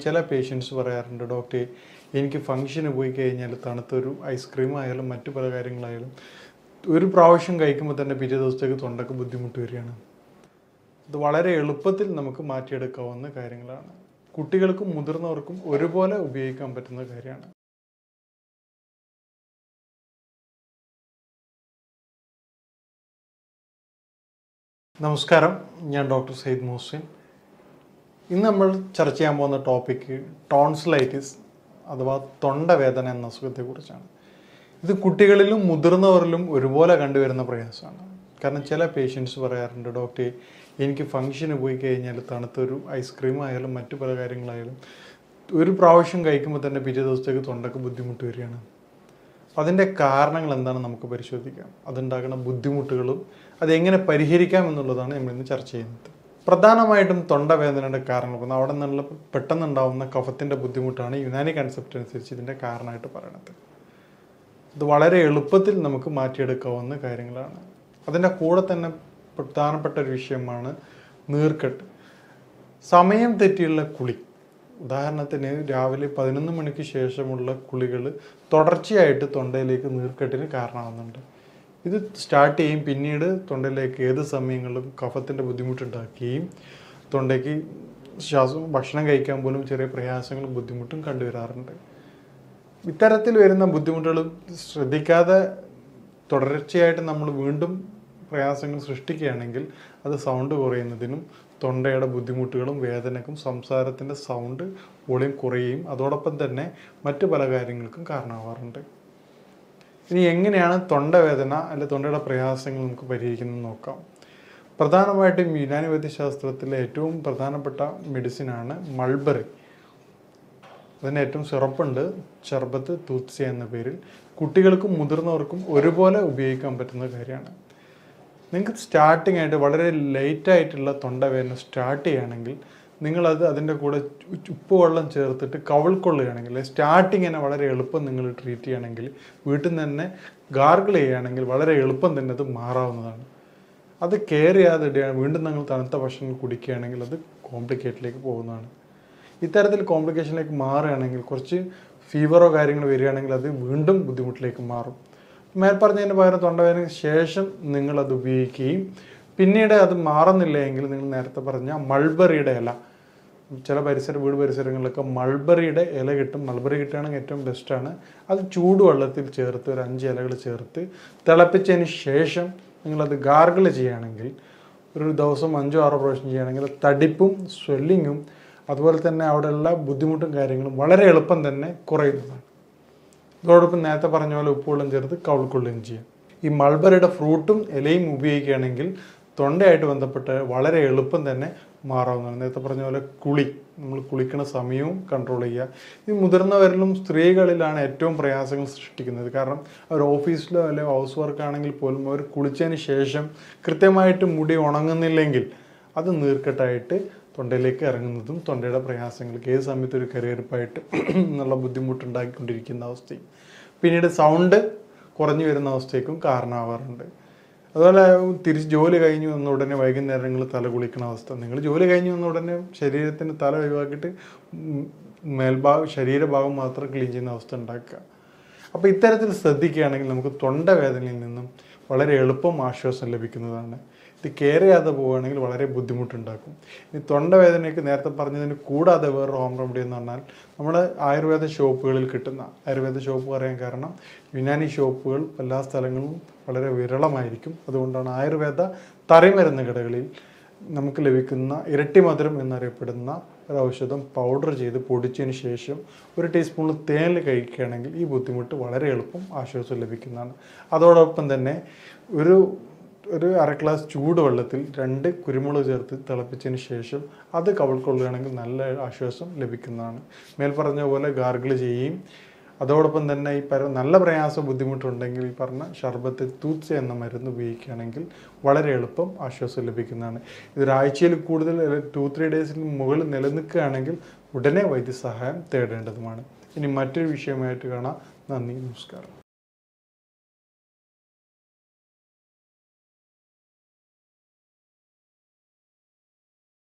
ചില പേഷ്യൻസ് പറയാറുണ്ട് ഡോക്ടറെ എനിക്ക് ഫംഗ്ഷന് പോയി കഴിഞ്ഞാൽ തണുത്തൊരു ഐസ്ക്രീം ആയാലും മറ്റു പല കാര്യങ്ങളായാലും ഒരു പ്രാവശ്യം കഴിക്കുമ്പോൾ തന്നെ പിറ്റേ ദിവസത്തേക്ക് തൊണ്ടക്ക് ബുദ്ധിമുട്ട് വരികയാണ്. അത് വളരെ എളുപ്പത്തിൽ നമുക്ക് മാറ്റിയെടുക്കാവുന്ന കാര്യങ്ങളാണ്. കുട്ടികൾക്കും മുതിർന്നവർക്കും ഒരുപോലെ ഉപയോഗിക്കാൻ പറ്റുന്ന കാര്യമാണ്. നമസ്കാരം. ഞാൻ ഡോക്ടർ സയ്യിദ് മുഹസിൻ. ഇന്ന് നമ്മൾ ചർച്ച ചെയ്യാൻ പോകുന്ന ടോപ്പിക്ക് ടോൺസിലൈറ്റിസ് അഥവാ തൊണ്ടവേദന എന്ന അസുഖത്തെക്കുറിച്ചാണ്. ഇത് കുട്ടികളിലും മുതിർന്നവരിലും ഒരുപോലെ കണ്ടുവരുന്ന പ്രയാസമാണ്. കാരണം ചില പേഷ്യൻസ് പറയാറുണ്ട് ഡോക്ടറെ എനിക്ക് ഫംഗ്ഷന് പോയി കഴിഞ്ഞാൽ തണുത്തൊരു ഐസ്ക്രീം ആയാലും മറ്റു പല കാര്യങ്ങളായാലും ഒരു പ്രാവശ്യം കഴിക്കുമ്പോൾ തന്നെ പിറ്റേ ദിവസത്തേക്ക് തൊണ്ടക്ക് ബുദ്ധിമുട്ട് വരികയാണ്. അതിന്റെ കാരണങ്ങൾ എന്താണെന്ന് നമുക്ക് പരിശോധിക്കാം. അതുണ്ടാകുന്ന ബുദ്ധിമുട്ടുകളും അതെങ്ങനെ പരിഹരിക്കാം എന്നുള്ളതാണ് നമ്മളിന്ന് ചർച്ച ചെയ്യുന്നത്. പ്രധാനമായിട്ടും തൊണ്ടവേദനയുടെ കാരണങ്ങൾ അവിടെ നിന്നുള്ള പെട്ടെന്നുണ്ടാവുന്ന കഫത്തിന്റെ ബുദ്ധിമുട്ടാണ് യുനാനി കൺസെപ്റ്റ് അനുസരിച്ച് ഇതിന്റെ കാരണമായിട്ട് പറയുന്നത് ഇത് വളരെ എളുപ്പത്തിൽ നമുക്ക് മാറ്റിയെടുക്കാവുന്ന കാര്യങ്ങളാണ്. അതിന്റെ കൂടെ തന്നെ പ്രധാനപ്പെട്ട ഒരു വിഷയമാണ് നീർക്കെട്ട്. സമയം തെറ്റിയുള്ള കുളി. ഉദാഹരണത്തിന് രാവിലെ പതിനൊന്ന് മണിക്ക് ശേഷമുള്ള കുളികൾ തുടർച്ചയായിട്ട് തൊണ്ടയിലേക്ക് നീർക്കെട്ടിന് കാരണമാകുന്നുണ്ട് ഇത് സ്റ്റാർട്ട് ചെയ്യും പിന്നീട് തൊണ്ടയിലേക്ക് ഏത് സമയങ്ങളിലും കഫത്തിന്റെ ബുദ്ധിമുട്ടുണ്ടാക്കുകയും തൊണ്ടയ്ക്ക് ശ്വാസം ഭക്ഷണം കഴിക്കാൻ പോലും ചെറിയ പ്രയാസങ്ങളും ബുദ്ധിമുട്ടും കണ്ടുവരാറുണ്ട്. ഇത്തരത്തിൽ വരുന്ന ബുദ്ധിമുട്ടുകൾ ശ്രദ്ധിക്കാതെ തുടർച്ചയായിട്ട് നമ്മൾ വീണ്ടും പ്രയാസങ്ങൾ സൃഷ്ടിക്കുകയാണെങ്കിൽ അത് സൗണ്ട് കുറയുന്നതിനും തൊണ്ടയുടെ ബുദ്ധിമുട്ടുകളും വേദനക്കും സംസാരത്തിന്റെ സൗണ്ട് വോളിയം കുറയുകയും അതോടൊപ്പം തന്നെ മറ്റു പല കാര്യങ്ങൾക്കും കാരണമാവാറുണ്ട്. ഇനി എങ്ങനെയാണ് തൊണ്ടവേദന അല്ലെ തൊണ്ടയുടെ പ്രയാസങ്ങൾ നമുക്ക് പരിഹരിക്കുന്നത് നോക്കാം. പ്രധാനമായിട്ടും യുനാനി വൈദ്യശാസ്ത്രത്തിലെ ഏറ്റവും പ്രധാനപ്പെട്ട മെഡിസിനാണ് മൾബറി അതിന് ഏറ്റവും സിറപ്പുണ്ട് ഷർബത്ത് തൂത്സ എന്ന പേരിൽ. കുട്ടികൾക്കും മുതിർന്നവർക്കും ഒരുപോലെ ഉപയോഗിക്കാൻ പറ്റുന്ന കാര്യമാണ്. നിങ്ങൾക്ക് സ്റ്റാർട്ടിംഗ് ആയിട്ട് വളരെ ലേറ്റ് ആയിട്ടുള്ള തൊണ്ടവേദന സ്റ്റാർട്ട് ചെയ്യുകയാണെങ്കിൽ നിങ്ങളത് അതിന്റെ കൂടെ ഉപ്പ് വെള്ളം ചേർത്തിട്ട് കവിൾക്കൊള്ളുകയാണെങ്കിൽ സ്റ്റാർട്ടിങ് തന്നെ വളരെ എളുപ്പം നിങ്ങൾ ട്രീറ്റ് ചെയ്യണമെങ്കിൽ വീട്ടിൽ നിന്ന് തന്നെ ഗാർഗിൾ ചെയ്യുകയാണെങ്കിൽ വളരെ എളുപ്പം തന്നെ അത് മാറാവുന്നതാണ്. അത് കെയർ ചെയ്യാതെ വീണ്ടും നിങ്ങൾ തണുത്ത ഭക്ഷണം കുടിക്കുകയാണെങ്കിൽ അത് കോംപ്ലിക്കേറ്റിലേക്ക് പോകുന്നതാണ്. ഇത്തരത്തിൽ കോംപ്ലിക്കേഷനിലേക്ക് മാറുകയാണെങ്കിൽ കുറച്ച് ഫീവറോ കാര്യങ്ങളോ വരികയാണെങ്കിൽ അത് വീണ്ടും ബുദ്ധിമുട്ടിലേക്ക് മാറും. മേൽപ്പറഞ്ഞതിന് പകരം തൊണ്ടവേദനയ്ക്ക് ശേഷം നിങ്ങളത് ഉപയോഗിക്കുകയും പിന്നീട് അത് മാറുന്നില്ലെങ്കിൽ നിങ്ങൾ നേരത്തെ പറഞ്ഞ മൾബറിയുടെ ഇല ചില പരിസര വീട് പരിസരങ്ങളിലൊക്കെ മൾബറിയുടെ ഇല കിട്ടും. മൾബറി കിട്ടുകയാണെങ്കിൽ ഏറ്റവും ബെസ്റ്റാണ് അത് ചൂടുവെള്ളത്തിൽ ചേർത്ത് ഒരു അഞ്ച് ഇലകൾ ചേർത്ത് തിളപ്പിച്ചതിന് ശേഷം നിങ്ങളത് ഗാർഗിൾ ചെയ്യുകയാണെങ്കിൽ ഒരു ദിവസം അഞ്ചോ ആറോ പ്രാവശ്യം ചെയ്യുകയാണെങ്കിൽ തടിപ്പും സ്വെല്ലിങ്ങും അതുപോലെ തന്നെ അവിടെയുള്ള ബുദ്ധിമുട്ടും കാര്യങ്ങളും വളരെ എളുപ്പം തന്നെ കുറയുന്നതാണ്. ഇതോടൊപ്പം നേരത്തെ പറഞ്ഞ പോലെ ഉപ്പുവെള്ളം ചേർത്ത് കവിൾക്കൊള്ളുകയും ചെയ്യാം. ഈ മൾബറിയുടെ ഫ്രൂട്ടും ഇലയും ഉപയോഗിക്കുകയാണെങ്കിൽ തൊണ്ടയായിട്ട് ബന്ധപ്പെട്ട് വളരെ എളുപ്പം തന്നെ മാറാവുന്നതാണ്. നേരത്തെ പറഞ്ഞ പോലെ കുളി. നമ്മൾ കുളിക്കുന്ന സമയവും കൺട്രോൾ ചെയ്യുക. ഈ മുതിർന്നവരിലും സ്ത്രീകളിലാണ് ഏറ്റവും പ്രയാസങ്ങൾ സൃഷ്ടിക്കുന്നത്. കാരണം അവർ ഓഫീസിലോ അല്ലെങ്കിൽ ഹൗസ് വർക്ക് ആണെങ്കിൽ പോലും അവർ കുളിച്ചതിന് ശേഷം കൃത്യമായിട്ട് മുടി ഉണങ്ങുന്നില്ലെങ്കിൽ അത് നീർക്കെട്ടായിട്ട് തൊണ്ടയിലേക്ക് ഇറങ്ങുന്നതും തൊണ്ടയുടെ പ്രയാസങ്ങൾക്ക് ഏത് സമയത്ത് ഒരു കരയെടുപ്പായിട്ട് എന്നുള്ള ബുദ്ധിമുട്ടുണ്ടാക്കിക്കൊണ്ടിരിക്കുന്ന അവസ്ഥയും. പിന്നീട് സൗണ്ട് കുറഞ്ഞു വരുന്ന അവസ്ഥയ്ക്കും കാരണമാവാറുണ്ട്. അതുപോലെ തിരിച്ച് ജോലി കഴിഞ്ഞു വന്ന ഉടനെ വൈകുന്നേരങ്ങളിൽ തല കുളിക്കുന്ന അവസ്ഥ. നിങ്ങൾ ജോലി കഴിഞ്ഞു വന്ന ഉടനെ ശരീരത്തിന് തല ഒഴിവാക്കിയിട്ട് മേൽഭാഗം ശരീരഭാഗം മാത്രം ക്ലീൻ ചെയ്യുന്ന അവസ്ഥ ഉണ്ടാക്കുക. അപ്പോൾ ഇത്തരത്തിൽ ശ്രദ്ധിക്കുകയാണെങ്കിൽ നമുക്ക് തൊണ്ടവേദനയിൽ നിന്നും വളരെ എളുപ്പം ആശ്വാസം ലഭിക്കുന്നതാണ്. ഇത് കെയർ ചെയ്യാതെ പോവുകയാണെങ്കിൽ വളരെ ബുദ്ധിമുട്ടുണ്ടാക്കും. ഇനി തൊണ്ടവേദനയ്ക്ക് നേരത്തെ പറഞ്ഞതിന് കൂടാതെ വേറൊരു ഹോം റെമഡി എന്ന് പറഞ്ഞാൽ നമ്മൾ ആയുർവേദ ഷോപ്പുകളിൽ കിട്ടുന്ന ആയുർവേദ ഷോപ്പ് പറയാൻ കാരണം യുനാനി ഷോപ്പുകൾ എല്ലാ സ്ഥലങ്ങളും വളരെ വിരളമായിരിക്കും. അതുകൊണ്ടാണ് ആയുർവേദ തറിമരുന്ന് കടകളിൽ നമുക്ക് ലഭിക്കുന്ന ഇരട്ടി മധുരം എന്നറിയപ്പെടുന്ന ഒരു ഔഷധം പൗഡർ ചെയ്ത് പൊടിച്ചതിന് ശേഷം ഒരു ടീസ്പൂൺ തേനിൽ കഴിക്കുകയാണെങ്കിൽ ഈ ബുദ്ധിമുട്ട് വളരെ എളുപ്പം ആശ്വാസം ലഭിക്കുന്നതാണ്. അതോടൊപ്പം തന്നെ ഒരു ഒരു അര ഗ്ലാസ് ചൂടുവെള്ളത്തിൽ രണ്ട് കുരുമുളക് ചേർത്ത് തിളപ്പിച്ചതിന് ശേഷം അത് കവിൾക്കൊള്ളുകയാണെങ്കിൽ നല്ല ആശ്വാസം ലഭിക്കുന്നതാണ്. മേൽ പറഞ്ഞ പോലെ ഗാർഗിൾ ചെയ്യുകയും അതോടൊപ്പം തന്നെ ഈ പര നല്ല പ്രയാസ ബുദ്ധിമുട്ടുണ്ടെങ്കിൽ ഈ പറഞ്ഞ ഷർബത്ത് തൂത്സ എന്ന മരുന്ന് ഉപയോഗിക്കുകയാണെങ്കിൽ വളരെ എളുപ്പം ആശ്വാസം ലഭിക്കുന്നതാണ്. ഇതൊരാഴ്ചയിൽ കൂടുതൽ ടു ത്രീ ഡേയ്സിന് മുകളിൽ നിലനിൽക്കുകയാണെങ്കിൽ ഉടനെ വൈദ്യസഹായം തേടേണ്ടതുമാണ്. ഇനി മറ്റൊരു വിഷയമായിട്ട് കാണാം. നന്ദി നമസ്കാരം.